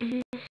Mm-hmm.